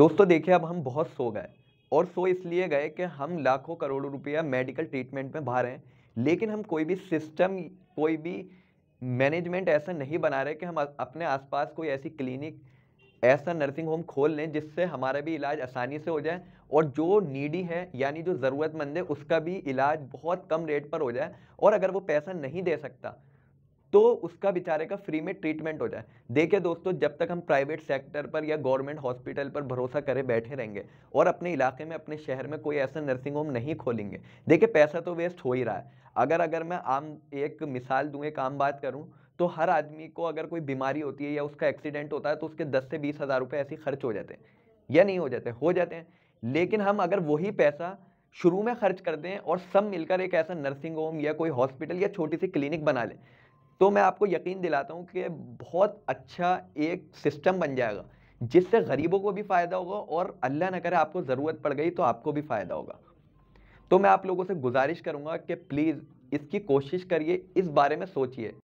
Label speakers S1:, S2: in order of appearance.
S1: दोस्तों देखिए, अब हम बहुत सो गए और सो इसलिए गए कि हम लाखों करोड़ों रुपया मेडिकल ट्रीटमेंट में बाहर हैं। लेकिन हम कोई भी सिस्टम, कोई भी मैनेजमेंट ऐसा नहीं बना रहे कि हम अपने आसपास कोई ऐसी क्लिनिक, ऐसा नर्सिंग होम खोल लें जिससे हमारा भी इलाज आसानी से हो जाए और जो नीडी है, यानी जो ज़रूरतमंद है, उसका भी इलाज बहुत कम रेट पर हो जाए और अगर वो पैसा नहीं दे सकता तो उसका बेचारे का फ्री में ट्रीटमेंट हो जाए। देखिए दोस्तों, जब तक हम प्राइवेट सेक्टर पर या गवर्नमेंट हॉस्पिटल पर भरोसा करे बैठे रहेंगे और अपने इलाके में, अपने शहर में कोई ऐसा नर्सिंग होम नहीं खोलेंगे, देखिए पैसा तो वेस्ट हो ही रहा है। अगर अगर मैं आम एक मिसाल दूँ, एक आम बात करूँ तो हर आदमी को अगर कोई बीमारी होती है या उसका एक्सीडेंट होता है तो उसके दस से बीस हज़ार रुपये ऐसे खर्च हो जाते हैं। या नहीं हो जाते हो जाते हैं। लेकिन हम अगर वही पैसा शुरू में खर्च कर दें और सब मिलकर एक ऐसा नर्सिंग होम या कोई हॉस्पिटल या छोटी सी क्लिनिक बना लें तो मैं आपको यकीन दिलाता हूँ कि बहुत अच्छा एक सिस्टम बन जाएगा, जिससे गरीबों को भी फ़ायदा होगा और अल्लाह न करे आपको ज़रूरत पड़ गई तो आपको भी फ़ायदा होगा। तो मैं आप लोगों से गुजारिश करूँगा कि प्लीज़ इसकी कोशिश करिए, इस बारे में सोचिए।